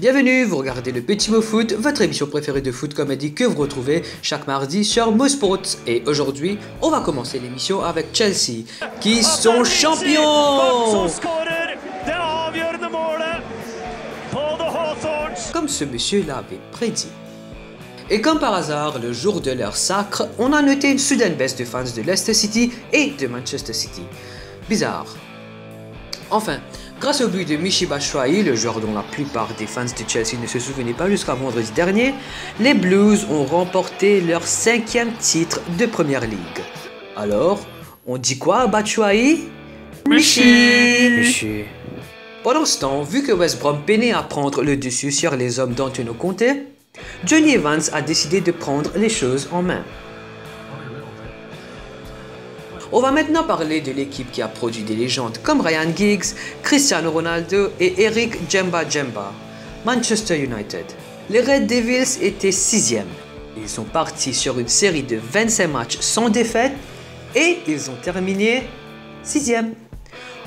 Bienvenue, vous regardez le Petit Mot Foot, votre émission préférée de foot comédie que vous retrouvez chaque mardi sur Mosports. Et aujourd'hui, on va commencer l'émission avec Chelsea, qui sont champions Comme ce monsieur l'avait prédit. Et comme par hasard, le jour de leur sacre, on a noté une soudaine baisse de fans de Leicester City et de Manchester City. Bizarre. Enfin, grâce au but de Michi Batshuayi, le joueur dont la plupart des fans de Chelsea ne se souvenaient pas jusqu'à vendredi dernier, les Blues ont remporté leur cinquième titre de Première Ligue. Alors, on dit quoi à Batshuayi Michi Michi. Pendant ce temps, vu que West Brom peinait à prendre le dessus sur les hommes d'Antonio Conte, Johnny Evans a décidé de prendre les choses en main. On va maintenant parler de l'équipe qui a produit des légendes comme Ryan Giggs, Cristiano Ronaldo et Eric Djemba Djemba, Manchester United. Les Red Devils étaient sixièmes. Ils sont partis sur une série de 25 matchs sans défaite et ils ont terminé sixième.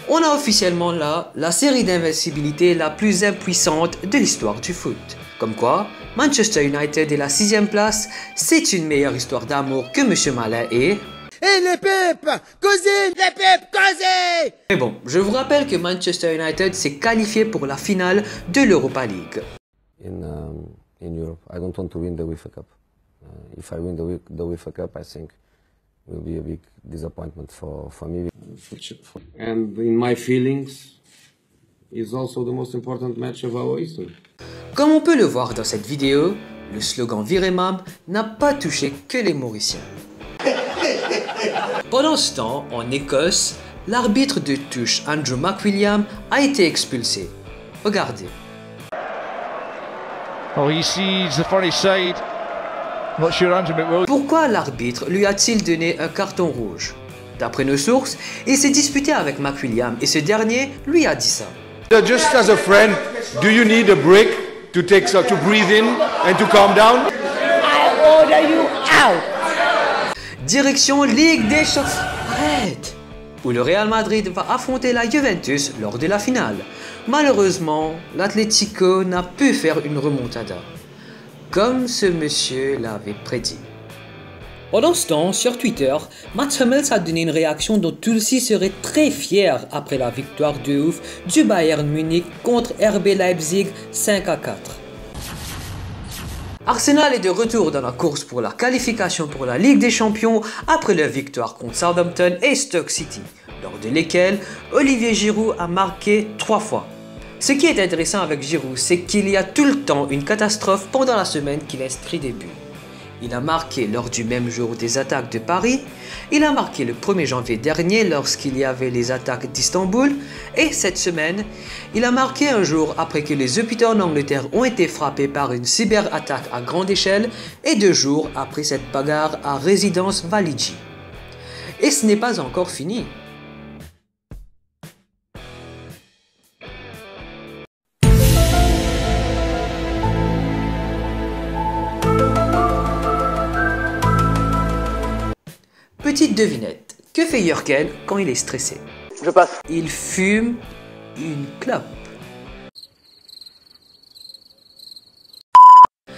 On a officiellement là la série d'invincibilité la plus impuissante de l'histoire du foot. Comme quoi, Manchester United est la sixième place, c'est une meilleure histoire d'amour que M. Malin est. Et les pipes Cousine Les pipes Cousine Mais bon, je vous rappelle que Manchester United s'est qualifié pour la finale de l'Europa League. in um, in Europe. I don't want to win the UEFA Cup. Uh, if I win the, the UEFA Cup, I think will be a big disappointment for, for me. And in my feelings, is also the most important match of our history. Comme on peut le voir dans cette vidéo, le slogan Viremam n'a pas touché que les Mauriciens. Pendant ce temps, en Écosse, l'arbitre de touche Andrew McWilliam a été expulsé. Regardez. Oh, he sees the funny side. Not sure Andrew McWilliams. Pourquoi l'arbitre lui a-t-il donné un carton rouge? D'après nos sources, il s'est disputé avec McWilliam et ce dernier lui a dit ça. Just as a friend, do you need a break? To take so, to breathe in and to calm down? Direction Ligue des Champions. Arrête Où le Real Madrid va affronter la Juventus lors de la finale. Malheureusement, l'Atlético n'a pu faire une remontada. Comme ce monsieur l'avait prédit. Pendant ce temps, sur Twitter, Matt Hummels a donné une réaction dont Tulsi serait très fier après la victoire de ouf du Bayern Munich contre RB Leipzig 5 à 4. Arsenal est de retour dans la course pour la qualification pour la Ligue des Champions après leur victoire contre Southampton et Stoke City, lors de lesquelles Olivier Giroud a marqué trois fois. Ce qui est intéressant avec Giroud, c'est qu'il y a tout le temps une catastrophe pendant la semaine qu'il inscrit des buts. Il a marqué lors du même jour des attaques de Paris, il a marqué le 1er janvier dernier lorsqu'il y avait les attaques d'Istanbul, et cette semaine, il a marqué un jour après que les hôpitaux en Angleterre ont été frappés par une cyberattaque à grande échelle, et deux jours après cette bagarre à résidence Valigi. Et ce n'est pas encore fini. Petite devinette, que fait Jürgen quand il est stressé? Je passe. Il fume une clope.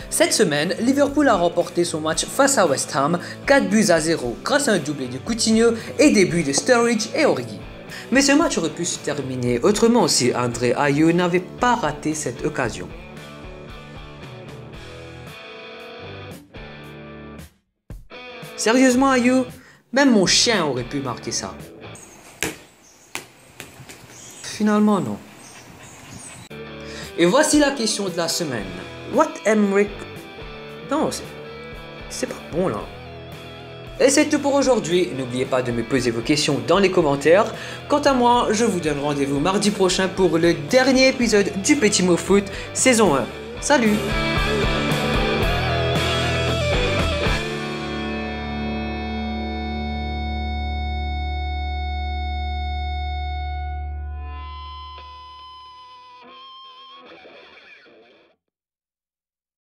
Cette semaine, Liverpool a remporté son match face à West Ham 4 buts à 0 grâce à un doublé de Coutinho et des buts de Sturridge et Origi. Mais ce match aurait pu se terminer autrement si André Ayew n'avait pas raté cette occasion. Sérieusement Ayew, même mon chien aurait pu marquer ça. Finalement non. Et voici la question de la semaine. What Emmerich... Non, c'est... C'est pas bon là. Et c'est tout pour aujourd'hui. N'oubliez pas de me poser vos questions dans les commentaires. Quant à moi, je vous donne rendez-vous mardi prochain pour le dernier épisode du Petit Mot Foot, saison 1. Salut